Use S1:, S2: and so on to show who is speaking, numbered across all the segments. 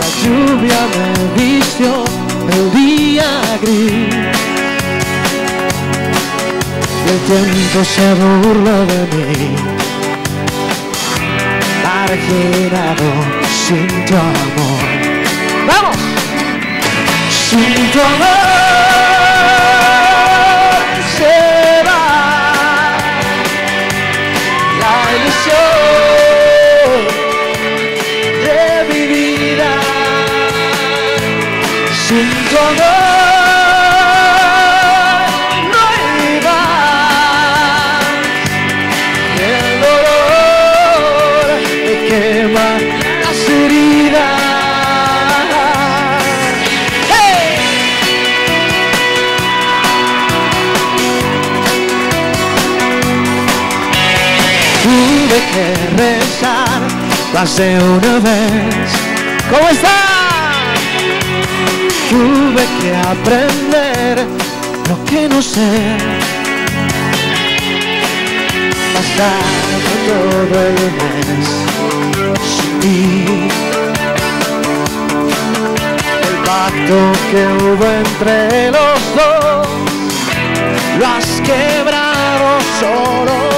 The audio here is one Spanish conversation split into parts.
S1: La lluvia me vistió el día gris. El tiempo se burla de mí. Marginado sin tu amor. ¡Vamos! Sin tu amor más de una vez. ¿Cómo está? Tuve que aprender lo que no sé. Pasar todo el mes sin ti. El pacto que hubo entre los dos lo has quebrado solo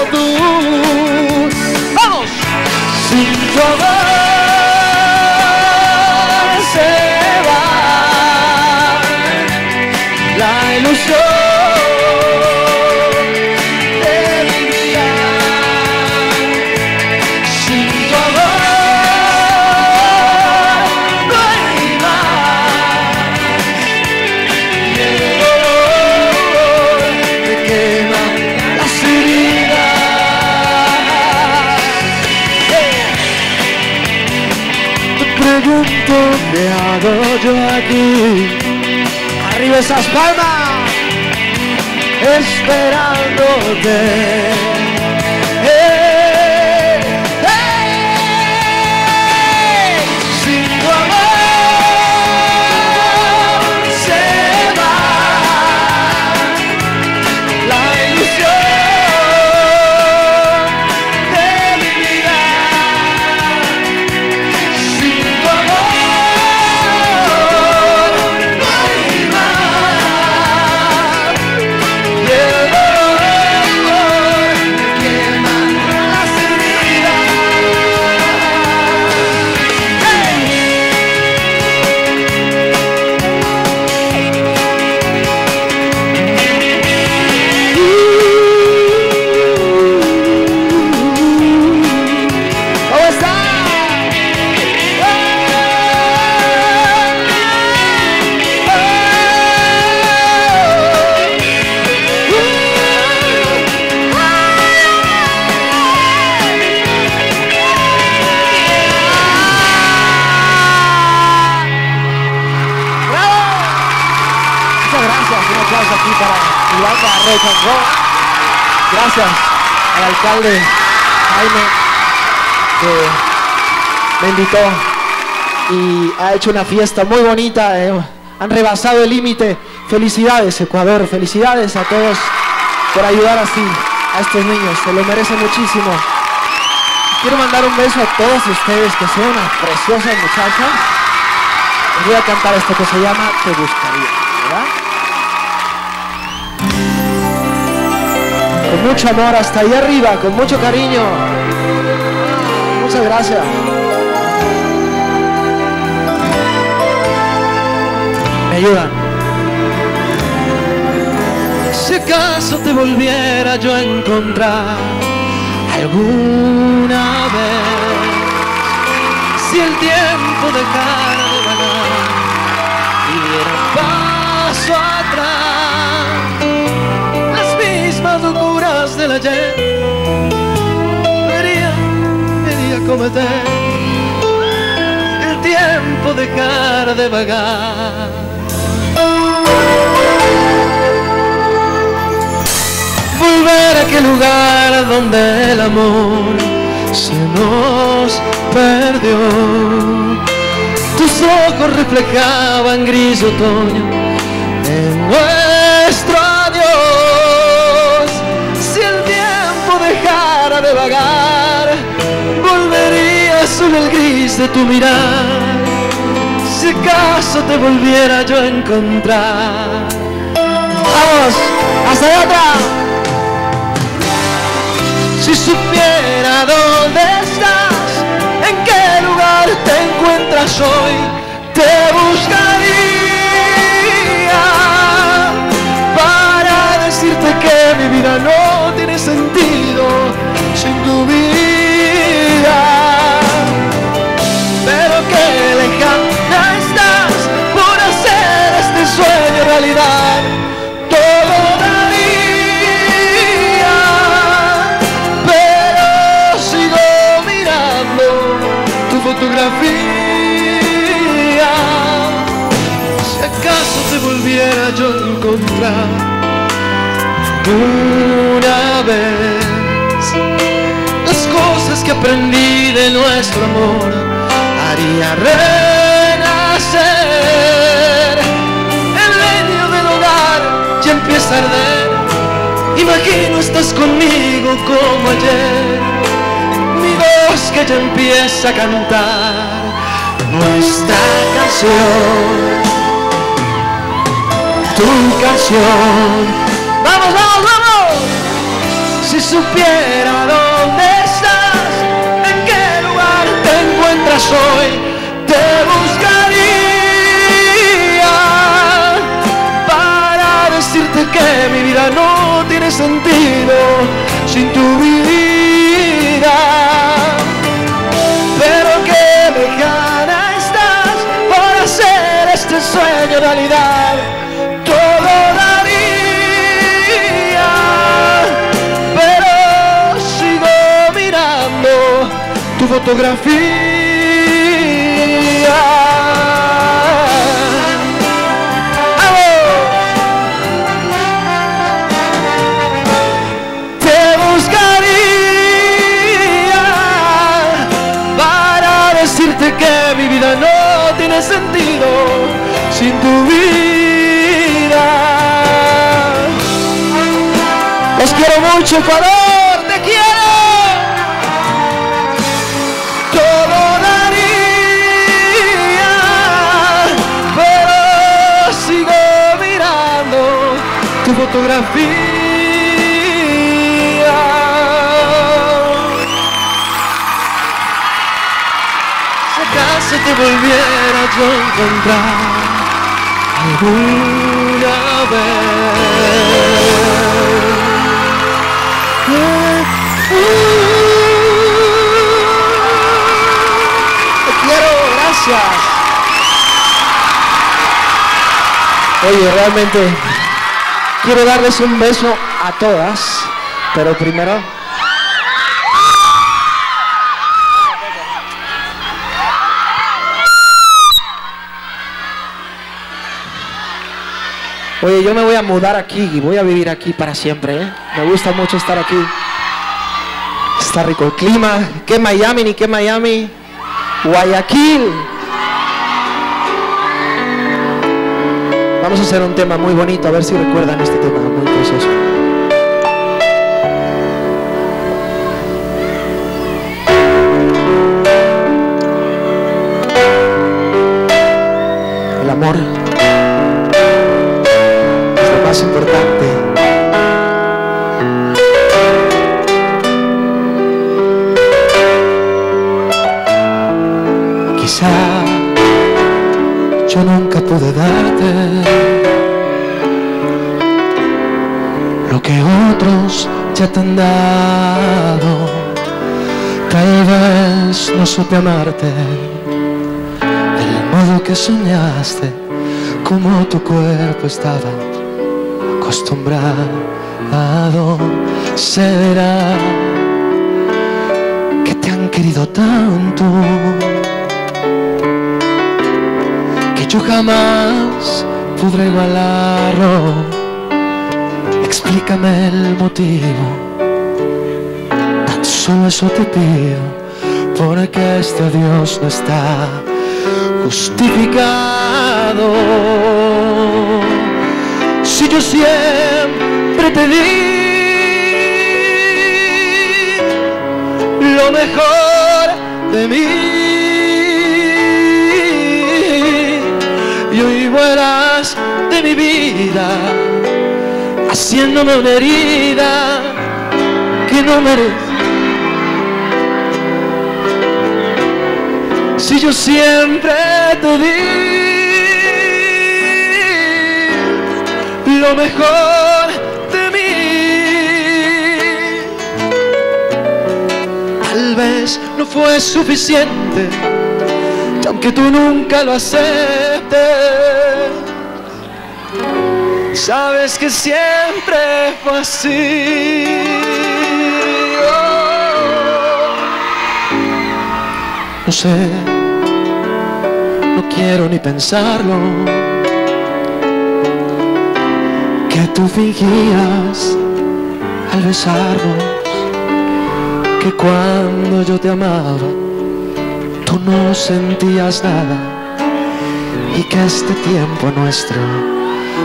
S1: Sin tu hago yo aquí. Arriba esas palmas, esperándote. Gracias al alcalde Jaime que me invitó y ha hecho una fiesta muy bonita. eh, Han rebasado el límite. Felicidades Ecuador, felicidades a todos por ayudar así a estos niños. Se lo merecen muchísimo. Quiero mandar un beso a todos ustedes que son unas preciosas muchachas. Les voy a cantar esto que se llama Te gustaría, ¿verdad? Con mucho amor hasta ahí arriba, con mucho cariño. Muchas gracias. Me ayudan. Si acaso te volviera yo a encontrar alguna vez, si el tiempo dejara de vagar y diera paso atrás, del ayer quería, quería cometer el tiempo dejar de vagar. Volver a aquel lugar donde el amor se nos perdió. Tus ojos reflejaban gris otoño en de tu mirar, si acaso te volviera yo a encontrar.
S2: Vamos, hasta la otra.
S1: Si supiera dónde estás, en qué lugar te encuentras hoy, te buscaría acaso te volviera yo a encontrar. Una vez, las cosas que aprendí de nuestro amor haría renacer. El leño del hogar ya empieza a arder. Imagino estás conmigo como ayer, mi voz que ya empieza a cantar nuestra canción, tu canción. Tu fotografía. Te buscaría para decirte que mi vida no tiene sentido sin tu vida.
S2: Los quiero mucho, Ecuador.
S1: Fotografía. Si acaso te volviera yo a encontrar alguna vez.
S2: Te quiero. Gracias. Oye, realmente quiero darles un beso a todas, pero primero Oye, yo me voy a mudar aquí y voy a vivir aquí para siempre, ¿eh? Me gusta mucho estar aquí. Está rico el clima. ¿Qué Miami ni qué Miami? Guayaquil. Vamos a hacer un tema muy bonito, a ver si recuerdan este tema muy precioso. No supe amarte del modo que soñaste, como tu cuerpo estaba acostumbrado. Será que te han querido tanto que yo jamás podré igualarlo. Explícame el motivo, solo eso te pido, porque este Dios no está justificado. Si yo siempre te di lo mejor de mí, y hoy
S1: vuelas de mi vida, haciéndome una herida que no merezco Si yo siempre te di lo mejor de mí. Tal vez no fue suficiente, aunque tú nunca lo aceptes, sabes que siempre fue así. No sé, no quiero ni pensarlo. Que tú fingías al besarnos que cuando yo te amaba tú no sentías nada. Y que este tiempo nuestro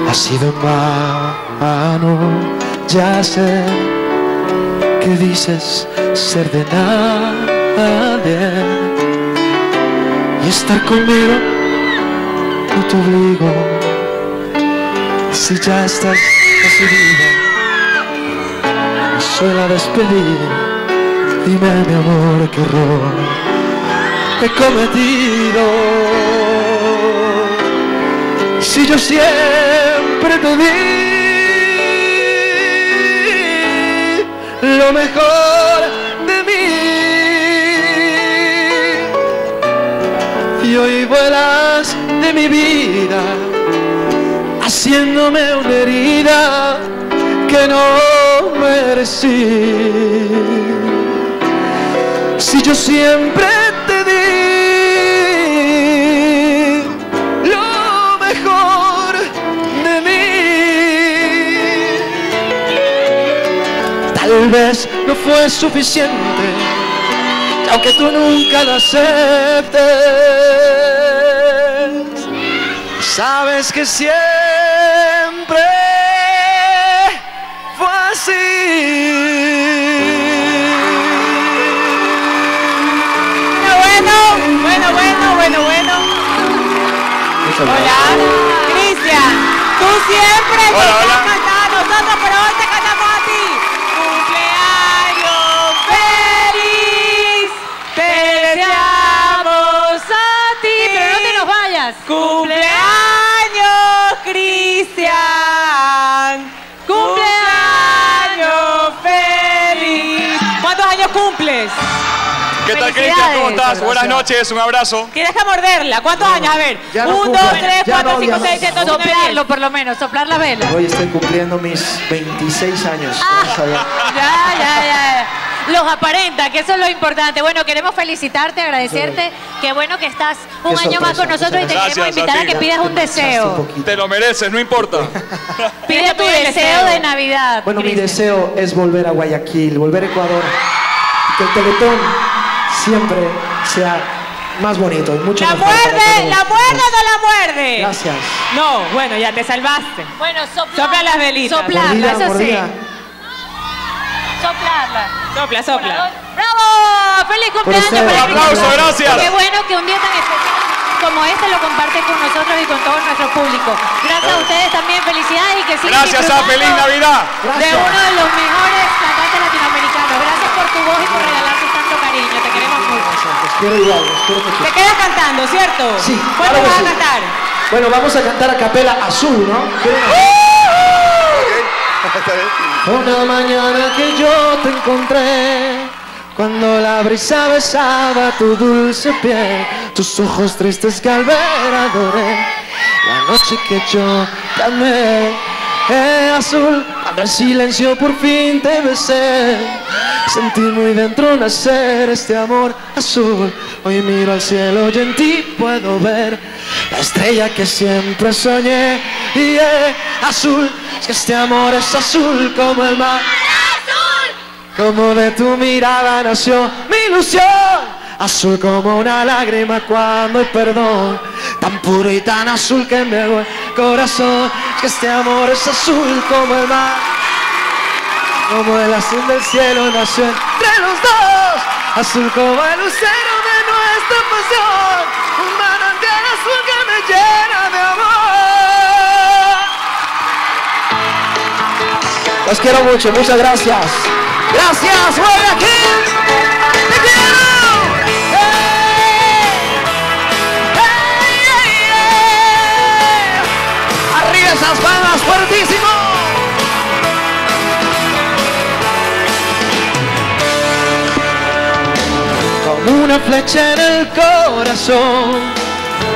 S1: ha sido en vano. Ya sé que dices ser de nadie y estar conmigo no te obligo si ya estás decidida, soy la despedida. Dime, mi amor, qué error he cometido. Si yo siempre te di lo mejor y hoy vuelas de mi vida haciéndome una herida que no merecí. Si yo siempre te di lo mejor de mí, tal vez no fue suficiente, aunque tú nunca lo aceptes. Sabes que siempre fue así.
S3: Bueno, bueno, bueno, bueno, bueno. Hola, Cristian. Tú siempre
S4: Hola, hola.
S3: Cumpleaños, Cristian. Cumpleaños feliz. ¿Cuántos años cumples?
S4: ¿Qué tal, Cristian? ¿Cómo estás? Buenas noches, un abrazo.
S3: ¿Quieres que morderla? ¿Cuántos años? A ver.
S5: no
S3: 1, 2,
S5: cumple,
S3: 3,
S5: ya
S3: 4,
S5: no,
S3: 5,
S5: ya no.
S3: 6, 7, 8, 9, 10.
S6: Soplarlo por lo menos, soplar la vela.
S5: Hoy estoy cumpliendo mis 26 años. Allá.
S6: Ya, ya, ya. Los aparenta, que eso es lo importante. Bueno, queremos felicitarte, agradecerte. Qué bueno que estás un
S5: Qué
S6: año más con nosotros y te queremos invitar a que pidas un deseo.
S4: Te lo mereces, no importa.
S6: Pide tu deseo de Navidad.
S5: Bueno, mi deseo es volver a Guayaquil, volver a Ecuador. Que el Teletón siempre sea más bonito mucho
S3: ¿La muerde? ¿La muerde o no la muerde?
S5: Gracias.
S3: No, bueno, ya te salvaste.
S6: Bueno, sopla,
S3: Sopla las velitas.
S5: Mordida,
S6: eso
S5: mordida.
S6: sí. Soplarla.
S3: Sopla, sopla.
S6: ¡Bravo! ¡Feliz cumpleaños!
S5: Un aplauso,
S6: cumpleaños.
S4: gracias.
S6: Qué bueno que un día tan especial como este lo comparten con nosotros y con todo nuestro público. Gracias a ustedes también, felicidades y que sigan
S4: Gracias, a
S6: disfrutando
S4: Feliz Navidad.
S6: de uno de los mejores cantantes latinoamericanos. Gracias por tu voz y por regalarnos tanto cariño. Te queremos mucho.
S5: Los quiero igual, los quiero mucho.
S3: Te quedas cantando, ¿cierto?
S5: Sí,
S3: ¿Cuánto
S5: claro que
S3: vas a cantar?
S5: Bueno, vamos a cantar a capela azul, ¿no? Una mañana que yo te encontré, cuando la brisa besaba tu dulce piel, tus ojos tristes que al ver adoré, la noche que yo te eh, azul, cuando en silencio por fin te besé, sentí muy dentro nacer este amor azul, hoy miro al cielo y en ti puedo ver la estrella que siempre soñé, y eh, azul, que este amor es azul como el mar. Como de tu mirada nació mi ilusión, azul como una lágrima cuando hay perdón, tan puro y tan azul que me hago el corazón. Es que este amor es azul como el mar, como el azul del cielo nació entre los dos, azul como el lucero de
S1: esta pasión, un manantial azul que me llena de amor.
S7: Los quiero mucho, muchas gracias.
S1: Gracias, Guayaquil. Te quiero. ¡Hey! ¡Hey, hey! Arriba esas palmas, fuertísimo. Como una flecha en el corazón,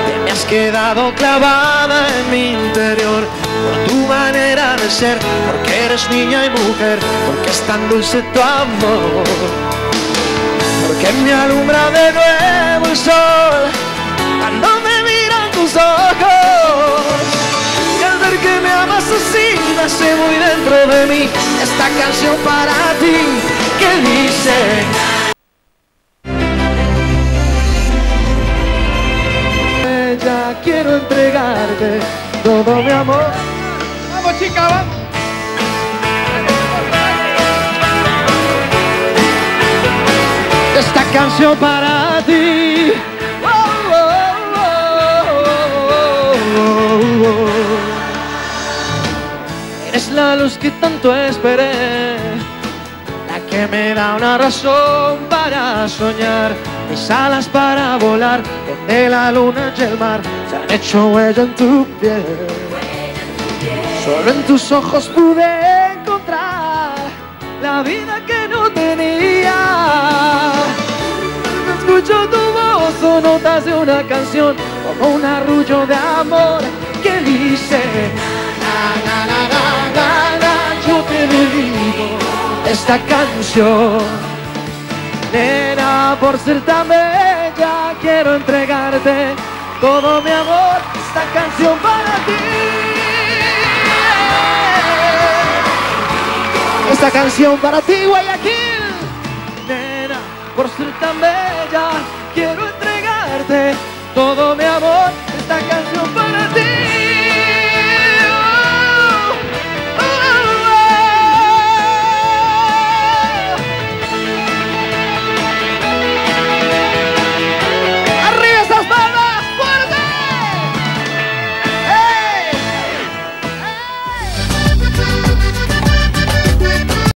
S1: te me has quedado clavada en mi interior. Por tu manera de ser, porque eres niña y mujer, porque es tan dulce tu amor. Porque me alumbra de nuevo el sol, cuando me miran tus ojos. Y al ver que me amas así, nace muy dentro de mí esta canción para ti que dice. Quiero entregarte todo mi amor. Chica. Esta canción para ti. Eres la luz que tanto esperé, la que me da una razón para soñar, mis alas para volar, donde la luna y el mar se han hecho huella en tu piel. Solo en tus ojos pude encontrar la vida que no tenía. Escucho tu voz o notas de una canción como un arrullo de amor que dice na, na, na, yo te dedico esta canción. Nena, por ser tan bella, quiero entregarte todo mi amor, esta canción para ti. Esta canción para ti, Guayaquil. Nena, por ser tan bella, quiero entregarte todo mi amor,